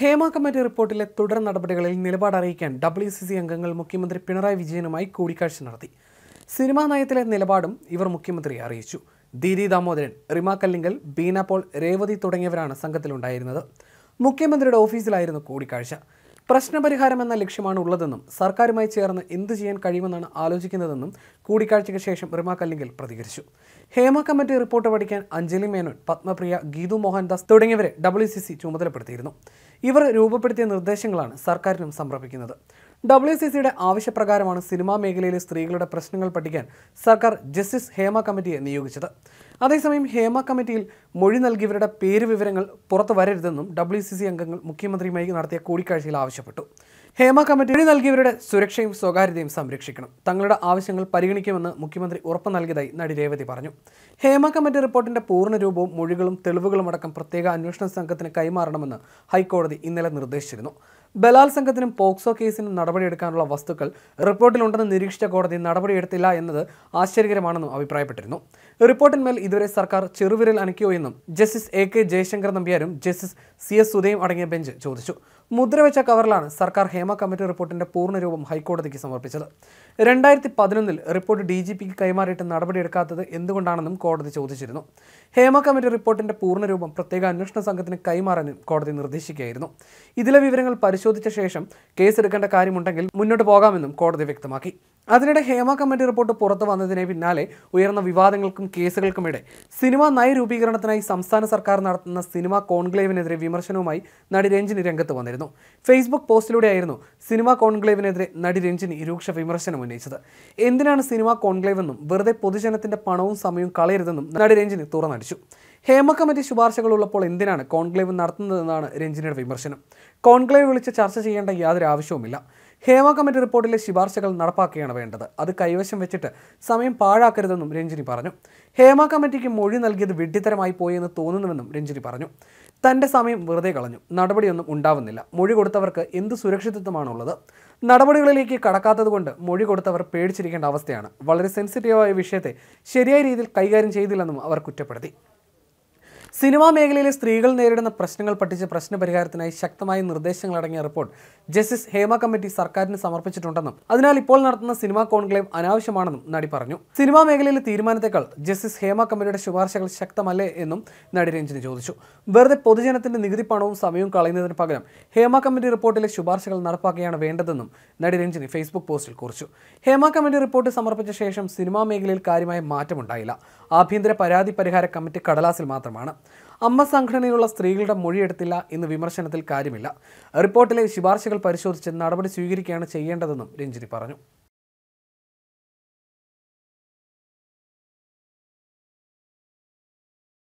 Hema committee റിപ്പോർട്ടിലെ തുടർ നടപടികളിൽ നിലപാട് അറിയിക്കാൻ ഡബ്ല്യു സി സി അംഗങ്ങൾ മുഖ്യമന്ത്രി പിണറായി വിജയനുമായി കൂടിക്കാഴ്ച നടത്തി. സിനിമാ നയത്തിലെ നിലപാടും ഇവർ മുഖ്യമന്ത്രിയെ അറിയിച്ചു. ദീദി ദാമോദരൻ റിമ കല്ലിങ്കൽ ബീന പോൾ രേവതി തുടങ്ങിയവരാണ് സംഘത്തിലുണ്ടായിരുന്നത്. മുഖ്യമന്ത്രിയുടെ ഓഫീസിലായിരുന്നു കൂടിക്കാഴ്ച. പ്രശ്നപരിഹാരം എന്ന ലക്ഷ്യമാണ് ഉള്ളതെന്നും സർക്കാരുമായി ചേർന്ന് എന്തു ചെയ്യാൻ കഴിയുമെന്നാണ് ആലോചിക്കുന്നതെന്നും കൂടിക്കാഴ്ചയ്ക്ക് ശേഷം റിമ കല്ലിങ്കൽ പ്രതികരിച്ചു. ഹേമ കമ്മിറ്റി റിപ്പോർട്ട് പഠിക്കാൻ അഞ്ജലി മേനോൻ പത്മപ്രിയ ഗീതു മോഹൻദാസ് തുടങ്ങിയവരെ ഡബ്ല്യു ചുമതലപ്പെടുത്തിയിരുന്നു. ഇവർ രൂപപ്പെടുത്തിയ നിർദ്ദേശങ്ങളാണ് സർക്കാരിനും സമർപ്പിക്കുന്നത് ഡബ്ല്യു സി സിയുടെ ആവശ്യപ്രകാരമാണ് സിനിമാ മേഖലയിലെ സ്ത്രീകളുടെ പ്രശ്നങ്ങൾ പഠിക്കാൻ സർക്കാർ ജസ്റ്റിസ് ഹേമ കമ്മിറ്റിയെ നിയോഗിച്ചത്. അതേസമയം ഹേമ കമ്മിറ്റിയിൽ മൊഴി നൽകിയവരുടെ പേര് വിവരങ്ങൾ പുറത്തു വരരുതെന്നും ഡബ്ല്യു സി സി അംഗങ്ങൾ മുഖ്യമന്ത്രിയുമായി നടത്തിയ കൂടിക്കാഴ്ചയിൽ ആവശ്യപ്പെട്ടു. ഹേമ കമ്മിറ്റി മൊഴി നൽകിയവരുടെ സുരക്ഷയും സ്വകാര്യതയും സംരക്ഷിക്കണം. തങ്ങളുടെ ആവശ്യങ്ങൾ പരിഗണിക്കുമെന്ന് മുഖ്യമന്ത്രി ഉറപ്പു നൽകിയതായി നടി രേവതി പറഞ്ഞു. ഹേമ കമ്മിറ്റി റിപ്പോർട്ടിന്റെ പൂർണ രൂപവും മൊഴികളും തെളിവുകളും അടക്കം പ്രത്യേക അന്വേഷണ സംഘത്തിന് കൈമാറണമെന്ന് ഹൈക്കോടതി ഇന്നലെ നിർദ്ദേശിച്ചിരുന്നു. ബലാത്സംഗത്തിനും പോക്സോ കേസിനും നടപടിയെടുക്കാനുള്ള വസ്തുക്കൾ റിപ്പോർട്ടിലുണ്ടെന്ന് നിരീക്ഷിച്ച കോടതി നടപടിയെടുത്തില്ല എന്നത് ആശ്ചര്യകരമാണെന്നും അഭിപ്രായപ്പെട്ടിരുന്നു. റിപ്പോർട്ടിന്മേൽ ഇതുവരെ സർക്കാർ ചെറുവിരൽ അനക്കിയോ എന്നും ജസ്റ്റിസ് എ കെ ജയശങ്കർ നമ്പ്യാരും ജസ്റ്റിസ് സി എസ് സുധയും അടങ്ങിയ ബെഞ്ച് ചോദിച്ചു. മുദ്രവെച്ച കവറിലാണ് സർക്കാർ ഹേമ കമ്മിറ്റി റിപ്പോർട്ടിന്റെ പൂർണരൂപം ഹൈക്കോടതിക്ക് സമർപ്പിച്ചത്. രണ്ടായിരത്തി പതിനൊന്നിൽ റിപ്പോർട്ട് ഡി ജി പിക്ക് കൈമാറിയിട്ട് നടപടിയെടുക്കാത്തത് എന്തുകൊണ്ടാണെന്നും കോടതി ചോദിച്ചിരുന്നു. ഹേമ കമ്മിറ്റി റിപ്പോർട്ടിന്റെ പൂർണരൂപം പ്രത്യേക അന്വേഷണ സംഘത്തിന് കൈമാറാനും കോടതി നിർദ്ദേശിക്കുകയായിരുന്നു. ഇതിലെ വിവരങ്ങൾ പരിശോധിച്ച ശേഷം കേസെടുക്കേണ്ട കാര്യമുണ്ടെങ്കിൽ മുന്നോട്ട് പോകാമെന്നും കോടതി വ്യക്തമാക്കി. അതിനിടെ ഹേമ കമ്മിറ്റി റിപ്പോർട്ട് പുറത്തു വന്നതിനെ പിന്നാലെ ഉയർന്ന വിവാദങ്ങൾക്കും കേസുകൾക്കുമിടെ സിനിമാ നയരൂപീകരണത്തിനായി സംസ്ഥാന സർക്കാർ നടത്തുന്ന സിനിമാ കോൺക്ലേവിനെതിരെ വിമർശനവുമായി നടി രഞ്ജിനി രംഗത്ത് വന്നിരുന്നു. ഫേസ്ബുക്ക് പോസ്റ്റിലൂടെയായിരുന്നു സിനിമാ കോൺക്ലേവിനെതിരെ നടി രഞ്ജിനി രൂക്ഷ വിമർശനം ഉന്നയിച്ചത്. എന്തിനാണ് സിനിമാ കോൺക്ലേവ് എന്നും വെറുതെ പൊതുജനത്തിന്റെ പണവും സമയവും കളയരുതെന്നും നടി രഞ്ജിനി തുറന്നടിച്ചു. ഹേമ കമ്മിറ്റി ശുപാർശകൾ ഉള്ളപ്പോൾ എന്തിനാണ് കോൺക്ലേവ് നടത്തുന്നതെന്നാണ് രഞ്ജിനിയുടെ വിമർശനം. കോൺക്ലേവ് വിളിച്ച് ചർച്ച ചെയ്യേണ്ട യാതൊരു ആവശ്യവുമില്ല. ഹേമ കമ്മിറ്റി റിപ്പോർട്ടിലെ ശുപാർശകൾ നടപ്പാക്കുകയാണ് വേണ്ടത്. അത് കൈവശം വെച്ചിട്ട് സമയം പാഴാക്കരുതെന്നും രഞ്ജിനി പറഞ്ഞു. ഹേമ കമ്മിറ്റിക്ക് മൊഴി നൽകിയത് വിഡ്ഢിത്തരമായി പോയെന്ന് തോന്നുന്നുവെന്നും രഞ്ജിനി പറഞ്ഞു. തന്റെ സമയം വെറുതെ കളഞ്ഞു. നടപടിയൊന്നും ഉണ്ടാവുന്നില്ല. മൊഴി കൊടുത്തവർക്ക് എന്ത് സുരക്ഷിതത്വമാണുള്ളത്? നടപടികളിലേക്ക് കടക്കാത്തതുകൊണ്ട് മൊഴി കൊടുത്തവർ പേടിച്ചിരിക്കേണ്ട അവസ്ഥയാണ്. വളരെ സെൻസിറ്റീവായ വിഷയത്തെ ശരിയായ രീതിയിൽ കൈകാര്യം ചെയ്തില്ലെന്നും അവർ കുറ്റപ്പെടുത്തി. സിനിമാ മേഖലയിലെ സ്ത്രീകൾ നേരിടുന്ന പ്രശ്നങ്ങൾ പഠിച്ച് പ്രശ്നപരിഹാരത്തിനായി ശക്തമായ നിർദ്ദേശങ്ങൾ അടങ്ങിയ റിപ്പോർട്ട് ജസ്റ്റിസ് ഹേമ കമ്മിറ്റി സർക്കാരിന് സമർപ്പിച്ചിട്ടുണ്ടെന്നും അതിനാൽ ഇപ്പോൾ നടത്തുന്ന സിനിമാ കോൺക്ലേവ് അനാവശ്യമാണെന്നും നടി പറഞ്ഞു. സിനിമാ മേഖലയിലെ തീരുമാനത്തെക്കാൾ ജസ്റ്റിസ് ഹേമ കമ്മിറ്റിയുടെ ശുപാർശകൾ ശക്തമല്ലേ എന്നും നടി രഞ്ജിനി ചോദിച്ചു. വെറുതെ പൊതുജനത്തിന്റെ നികുതി പണവും സമയവും കളയുന്നതിന് പകരം ഹേമ കമ്മിറ്റി റിപ്പോർട്ടിലെ ശുപാർശകൾ നടപ്പാക്കുകയാണ് വേണ്ടതെന്നും നടി രഞ്ജിനി ഫേസ്ബുക്ക് പോസ്റ്റിൽ കുറിച്ചു. ഹേമ കമ്മിറ്റി റിപ്പോർട്ട് സമർപ്പിച്ച ശേഷം സിനിമാ മേഖലയിൽ കാര്യമായ മാറ്റമുണ്ടായില്ല. ആഭ്യന്തര പരാതി പരിഹാര കമ്മിറ്റി കടലാസിൽ മാത്രമാണ്. അമ്മ സംഘടനയിലുള്ള സ്ത്രീകളുടെ മൊഴിയെടുത്തില്ല എന്ന് വിമർശനത്തിൽ കാര്യമില്ല. റിപ്പോർട്ടിലെ ശുപാർശകൾ പരിശോധിച്ച് നടപടി സ്വീകരിക്കുകയാണ് ചെയ്യേണ്ടതെന്നും രഞ്ജിനി പറഞ്ഞു.